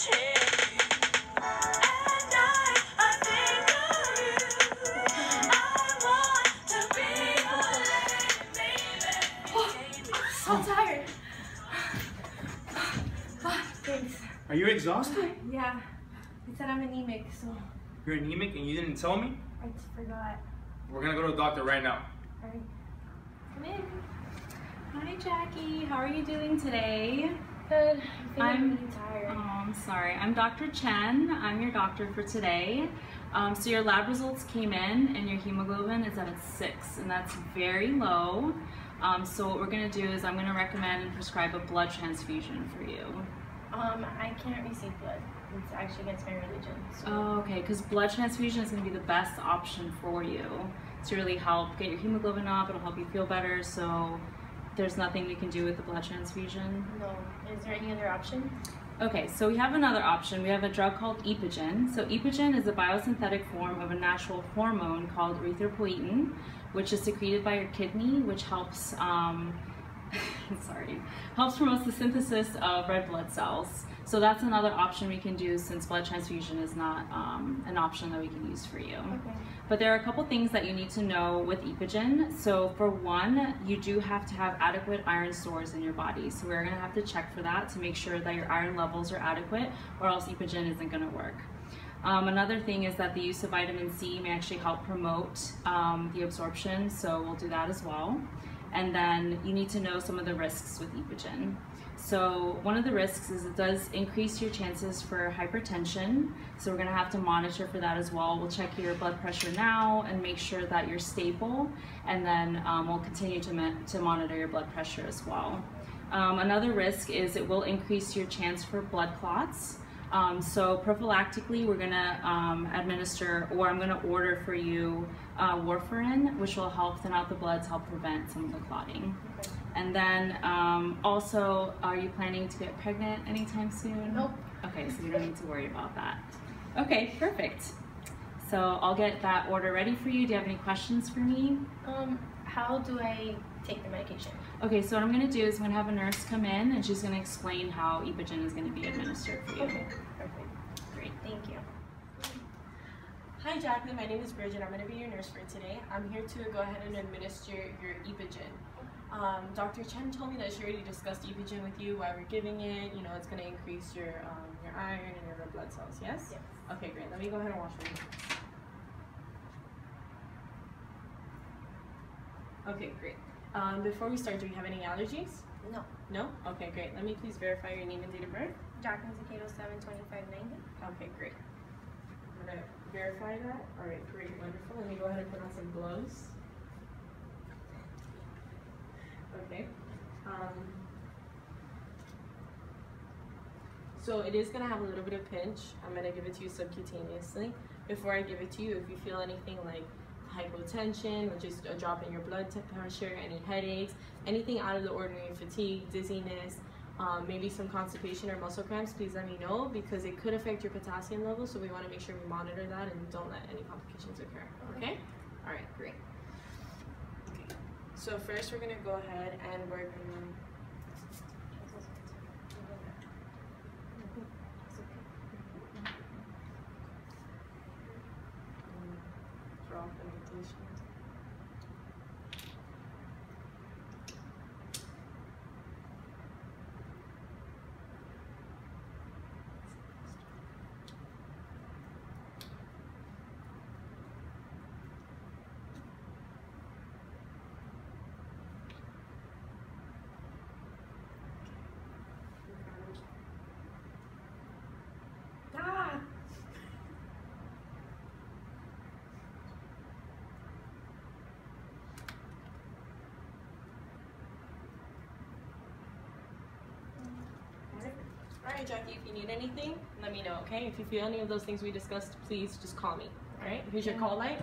So tired. Thanks. Are you exhausted? Yeah. They said I'm anemic, so You're anemic and you didn't tell me? I just forgot. We're gonna go to the doctor right now. Alright. Come in. Hi Jackie, how are you doing today? Good. I'm I'm- really tired. Oh, I'm sorry. I'm Dr. Chen. I'm your doctor for today. Um, so your lab results came in and your hemoglobin is at a six and that's very low. Um, so what we're gonna do is I'm gonna recommend and prescribe a blood transfusion for you. Um, I can't receive blood. It's actually against my religion. So Oh, okay, because blood transfusion is gonna be the best option for you to really help get your hemoglobin up. It'll help you feel better. So there's nothing we can do with the blood transfusion. no. Is there any other option? Okay, so we have another option. We have a drug called Epogen. So Epogen is a biosynthetic form of a natural hormone called erythropoietin, which is secreted by your kidney, which helps, um, sorry, helps promote the synthesis of red blood cells. So that's another option we can do since blood transfusion is not um, an option that we can use for you. Okay. But there are a couple things that you need to know with Epogen. So for one, you do have to have adequate iron stores in your body. So we're gonna have to check for that to make sure that your iron levels are adequate or else Epogen isn't gonna work. Um, another thing is that the use of vitamin C may actually help promote um, the absorption, so we'll do that as well. And then you need to know some of the risks with Epogen. So one of the risks is it does increase your chances for hypertension. So we're gonna have to monitor for that as well. We'll check your blood pressure now and make sure that you're stable. And then um, we'll continue to, to monitor your blood pressure as well. Um, another risk is it will increase your chance for blood clots. Um, so prophylactically, we're gonna um, administer, or I'm gonna order for you uh, warfarin, which will help thin out the blood to help prevent some of the clotting. Okay. And then um, also, are you planning to get pregnant anytime soon? Nope. Okay, so you don't need to worry about that. Okay, perfect. So I'll get that order ready for you. Do you have any questions for me? Um, how do I take the medication? Okay, so what I'm gonna do is I'm gonna have a nurse come in and she's gonna explain how Epogen is gonna be administered for you. Okay. Perfect. Great. Thank you. Hi Jacqueline, my name is Bridget. I'm going to be your nurse for today. I'm here to go ahead and administer your Epogen. Um, Dr. Chen told me that she already discussed Epogen with you, why we're giving it. You know, it's going to increase your um, your iron and your red blood cells. Yes? Yes. Okay, great. Let me go ahead and wash your hands. Okay, great. Um, before we start, do you have any allergies? No. No? Okay, great. Let me please verify your name and date of birth. Jacqueline Zacato, 72590. Okay, great. I'm gonna verify that. All right, great, wonderful. Let me go ahead and put on some gloves. Okay. Um, so it is gonna have a little bit of pinch. I'm gonna give it to you subcutaneously. Before I give it to you, if you feel anything like hypotension, which is a drop in your blood pressure, any headaches, anything out of the ordinary, fatigue, dizziness, um, maybe some constipation or muscle cramps, please let me know because it could affect your potassium level. So we want to make sure we monitor that and don't let any complications occur. Okay? All right, great. Okay. So first we're gonna go ahead and work on. Draw right, Jackie, if you need anything, let me know, okay? If you feel any of those things we discussed, please just call me, all right? Here's your call light.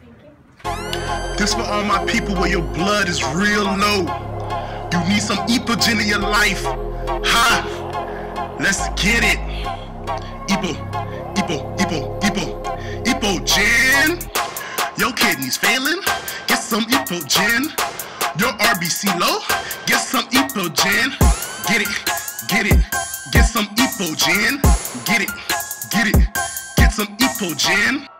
Thank you. This for all my people where your blood is real low. You need some epogen in your life. Ha! Let's get it. Epo, Epo, Epo, Epo, Epogen. Your kidneys failing? Get some Epogen. Your RBC low? Get some Epogen. Get it, get it, get some Epogen. Epogen. Get it, get it, get some Epogen.